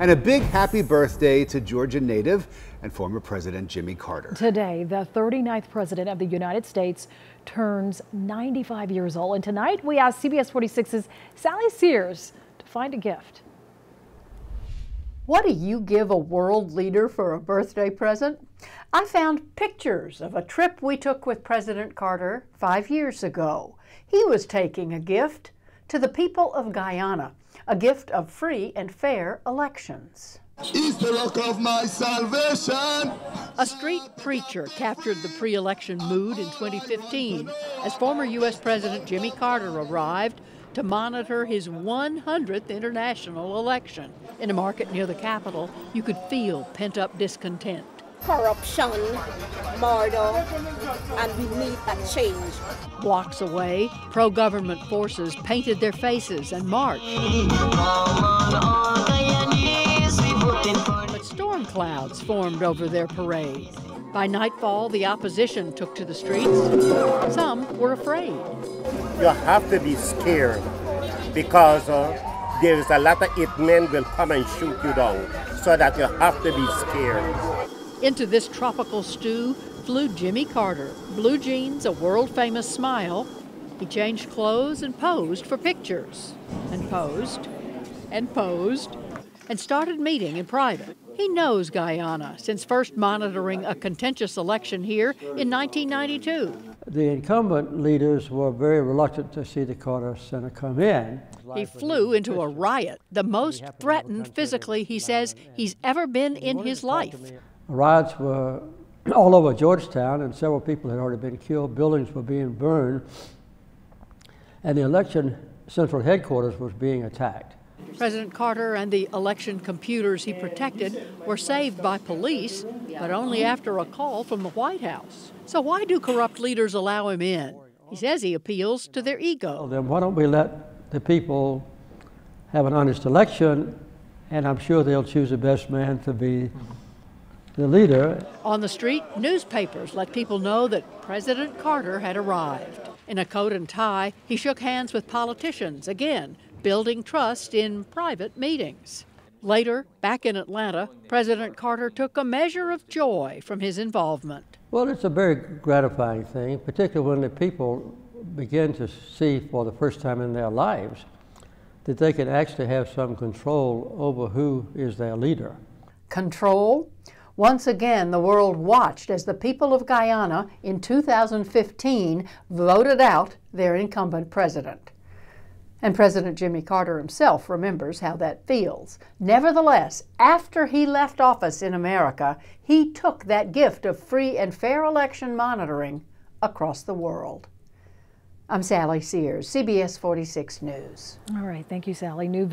And a big happy birthday to Georgia native and former President Jimmy Carter. Today, the 39th President of the United States turns 95 years old. And tonight, we asked CBS 46's Sally Sears to find a gift. What do you give a world leader for a birthday present? I found pictures of a trip we took with President Carter five years ago. He was taking a gift to the people of Guyana, a gift of free and fair elections. Is the rock of my salvation. A street preacher captured the pre election mood in 2015 as former U.S. President Jimmy Carter arrived to monitor his 100th international election. In a market near the Capitol, you could feel pent up discontent. Corruption, murder, and we need that change. Blocks away, pro government forces painted their faces and marched. But storm clouds formed over their parade. By nightfall, the opposition took to the streets. Some were afraid. You have to be scared because uh, there's a lot of it men will come and shoot you down, so that you have to be scared. Into this tropical stew flew Jimmy Carter, blue jeans, a world famous smile. He changed clothes and posed for pictures, and posed, and posed, and started meeting in private. He knows Guyana since first monitoring a contentious election here in 1992. The incumbent leaders were very reluctant to see the Carter Center come in. He flew into a riot, the most threatened physically, he says, he's ever been in his life. Riots were all over Georgetown, and several people had already been killed. Buildings were being burned, and the election central headquarters was being attacked. President Carter and the election computers he protected were saved by police, but only after a call from the White House. So, why do corrupt leaders allow him in? He says he appeals to their ego. Well, then, why don't we let the people have an honest election, and I'm sure they'll choose the best man to be the leader. On the street, newspapers let people know that President Carter had arrived. In a coat and tie, he shook hands with politicians, again, building trust in private meetings. Later, back in Atlanta, President Carter took a measure of joy from his involvement. Well, it's a very gratifying thing, particularly when the people begin to see for the first time in their lives that they can actually have some control over who is their leader. Control? Once again, the world watched as the people of Guyana in 2015 voted out their incumbent president. And President Jimmy Carter himself remembers how that feels. Nevertheless, after he left office in America, he took that gift of free and fair election monitoring across the world. I'm Sally Sears, CBS 46 News. All right, thank you, Sally. New